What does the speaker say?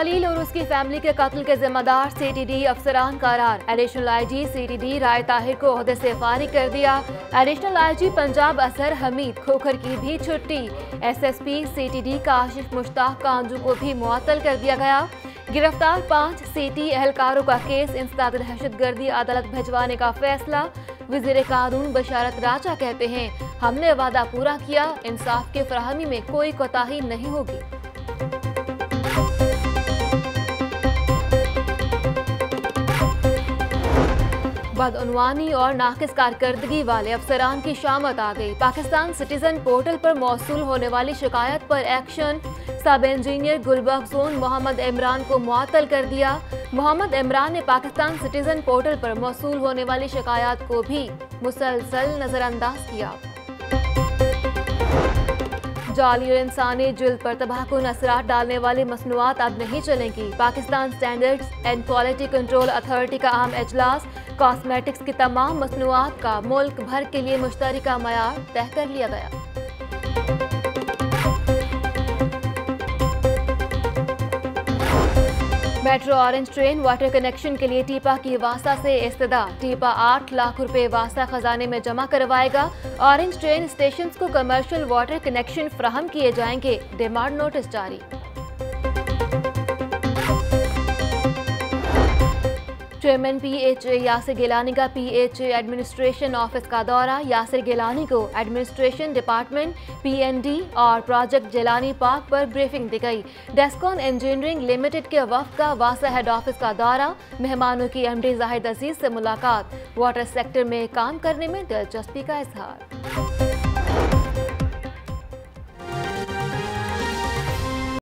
خلیل اور اس کی فیملی کے قتل کے ذمہ دار سی ٹی ڈی افسران قرار۔ Additional I G C T D Rai Tahir کو عہدے سے فارغ کر دیا۔ ایڈیشنل آئی جی پنجاب اثر حمید کھوکھر کی بھی چھٹی۔ S S P C T D Kashif Mushtaq Kanju کو بھی معطل کر دیا گیا۔ گرفتار پانچ سی ٹی اہلکاروں کا کیس انسداد دہشت گردی عدالت بھجوانے کا فیصلہ۔ وزیر قانون بشارت راجہ کہتے ہیں، ہم نے وعدہ پورا کیا، انصاف کے فراہمی میں کوئی کوتاہی نہیں ہوگی۔ بدعنوانی اور ناقص کارکردگی والے افسران کی شامت آ گئی۔ پاکستان سٹیزن پورٹل پر موصول ہونے والی شکایت پر action. Sub engineer Gulberg zone Muhammad Imran کو معطل کر دیا۔ محمد عمران نے پاکستان سٹیزن پورٹل پر موصول ہونے والی شکایات کو بھی مسلسل نظر انداز کیا۔ جعلی اور انسانی جلد پر تباہ کن اثرات ڈالنے والی مصنوعات اب نہیں چلیں گی۔ Pakistan standards and quality control authority کا عام اجلاس کاسمیٹکس کی تمام مصنوعات کا ملک بھر کے لیے مشترکہ معیار طے کر لیا گیا۔ Metro orange train water connection کے لیے ٹیپا کی واسطہ سے استدا ٹیپا آٹھ لاکھ روپے واسطہ خزانے میں جمع کروائے گا۔ آرنج ٹرین اسٹیشنز کو کمرشل واٹر کنیکشن فراہم کیے جائیں گے۔ ڈیمانڈ نوٹس جاری۔ Chairman P H A Yasir Gilani کا P H A administration office کا دورہ۔ یاسر گیلانی کو administration department, P N D اور پروجیکٹ جیلانی پارک پر بریفنگ دی گئی۔ ڈیسکون انجینئرنگ لمیٹڈ کے وفد کا واسع ہیڈ آفس کا دورہ۔ مہمانوں کی ایم ڈی زاہد عزیز سے ملاقات۔ واٹر سیکٹر میں کام کرنے میں دلچسپی کا اظہار۔